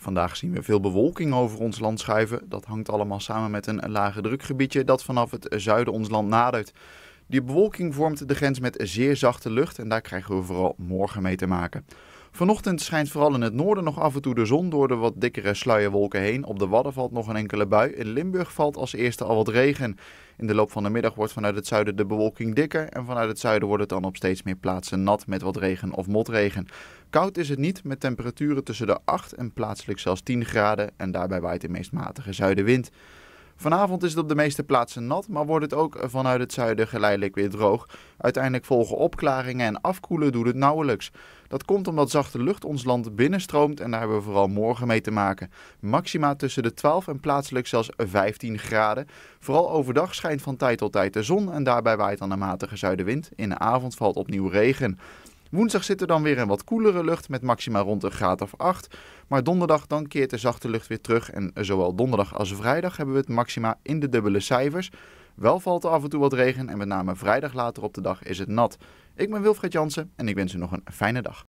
Vandaag zien we veel bewolking over ons land schuiven. Dat hangt allemaal samen met een lage drukgebiedje dat vanaf het zuiden ons land nadert. Die bewolking vormt de grens met zeer zachte lucht en daar krijgen we vooral morgen mee te maken. Vanochtend schijnt vooral in het noorden nog af en toe de zon door de wat dikkere sluierwolken heen. Op de Wadden valt nog een enkele bui. In Limburg valt als eerste al wat regen. In de loop van de middag wordt vanuit het zuiden de bewolking dikker. En vanuit het zuiden wordt het dan op steeds meer plaatsen nat met wat regen of motregen. Koud is het niet met temperaturen tussen de 8 en plaatselijk zelfs 10 graden. En daarbij waait de meest matige zuidenwind. Vanavond is het op de meeste plaatsen nat, maar wordt het ook vanuit het zuiden geleidelijk weer droog. Uiteindelijk volgen opklaringen en afkoelen doet het nauwelijks. Dat komt omdat zachte lucht ons land binnenstroomt en daar hebben we vooral morgen mee te maken. Maxima tussen de 12 en plaatselijk zelfs 15 graden. Vooral overdag schijnt van tijd tot tijd de zon en daarbij waait dan een matige zuidenwind. In de avond valt opnieuw regen. Woensdag zit er dan weer een wat koelere lucht met maxima rond een graad of 8. Maar donderdag dan keert de zachte lucht weer terug. En zowel donderdag als vrijdag hebben we het maxima in de dubbele cijfers. Wel valt er af en toe wat regen en met name vrijdag later op de dag is het nat. Ik ben Wilfred Jansen en ik wens u nog een fijne dag.